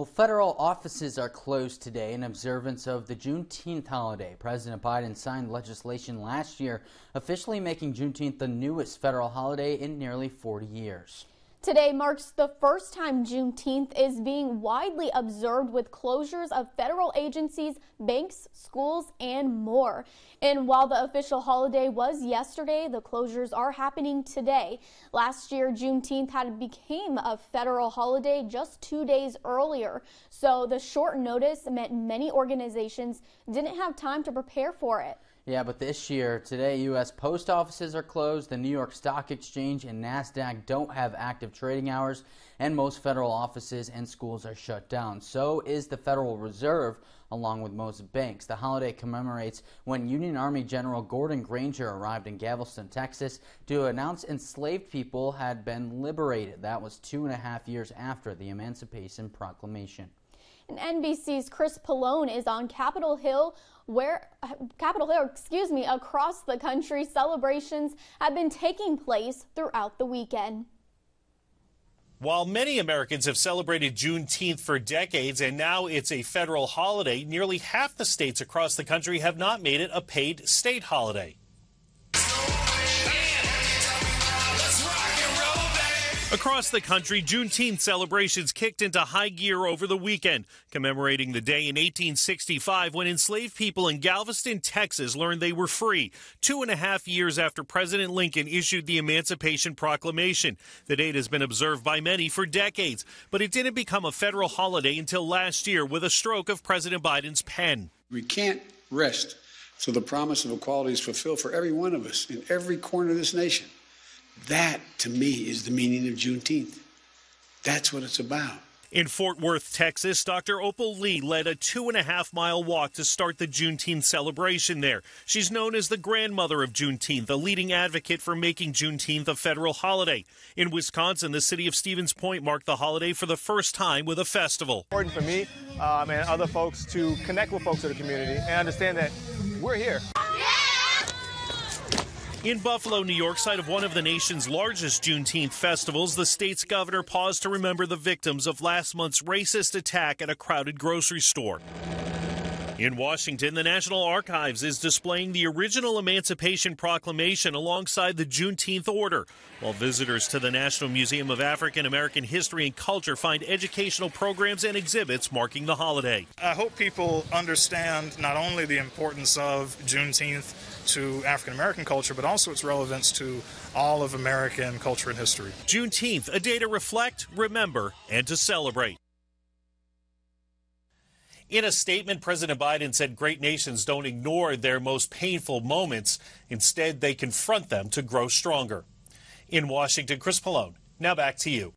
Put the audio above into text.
Well, federal offices are closed today in observance of the Juneteenth holiday. President Biden signed legislation last year officially making Juneteenth the newest federal holiday in nearly 40 years. Today marks the first time Juneteenth is being widely observed with closures of federal agencies, banks, schools, and more. And while the official holiday was yesterday, the closures are happening today. Last year, Juneteenth had became a federal holiday just two days earlier. So the short notice meant many organizations didn't have time to prepare for it. Yeah, but this year, today, U.S. post offices are closed, the New York Stock Exchange and NASDAQ don't have active trading hours, and most federal offices and schools are shut down. So is the Federal Reserve, along with most banks. The holiday commemorates when Union Army General Gordon Granger arrived in Galveston, Texas, to announce enslaved people had been liberated. That was two and a half years after the Emancipation Proclamation. And NBC's Chris Pollone is on Capitol Hill where Capitol Hill, excuse me, across the country celebrations have been taking place throughout the weekend. While many Americans have celebrated Juneteenth for decades and now it's a federal holiday, nearly half the states across the country have not made it a paid state holiday. Across the country, Juneteenth celebrations kicked into high gear over the weekend, commemorating the day in 1865 when enslaved people in Galveston, Texas learned they were free, two and a half years after President Lincoln issued the Emancipation Proclamation. The date has been observed by many for decades, but it didn't become a federal holiday until last year with a stroke of President Biden's pen. We can't rest till the promise of equality is fulfilled for every one of us in every corner of this nation. That, to me, is the meaning of Juneteenth. That's what it's about. In Fort Worth, Texas, Dr. Opal Lee led a two and a half mile walk to start the Juneteenth celebration there. She's known as the grandmother of Juneteenth, a leading advocate for making Juneteenth a federal holiday. In Wisconsin, the city of Stevens Point marked the holiday for the first time with a festival. Important for me um, and other folks to connect with folks in the community and understand that we're here. In Buffalo, New York, site of one of the nation's largest Juneteenth festivals, the state's governor paused to remember the victims of last month's racist attack at a crowded grocery store. In Washington, the National Archives is displaying the original Emancipation Proclamation alongside the Juneteenth Order, while visitors to the National Museum of African American History and Culture find educational programs and exhibits marking the holiday. I hope people understand not only the importance of Juneteenth to African American culture, but also its relevance to all of American culture and history. Juneteenth, a day to reflect, remember, and to celebrate. In a statement, President Biden said great nations don't ignore their most painful moments. Instead, they confront them to grow stronger. In Washington, Chris Pollone, now back to you.